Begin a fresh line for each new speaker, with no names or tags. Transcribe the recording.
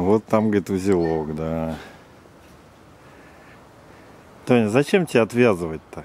Вот там, говорит, узелок, да. Тоня, зачем тебе отвязывать-то?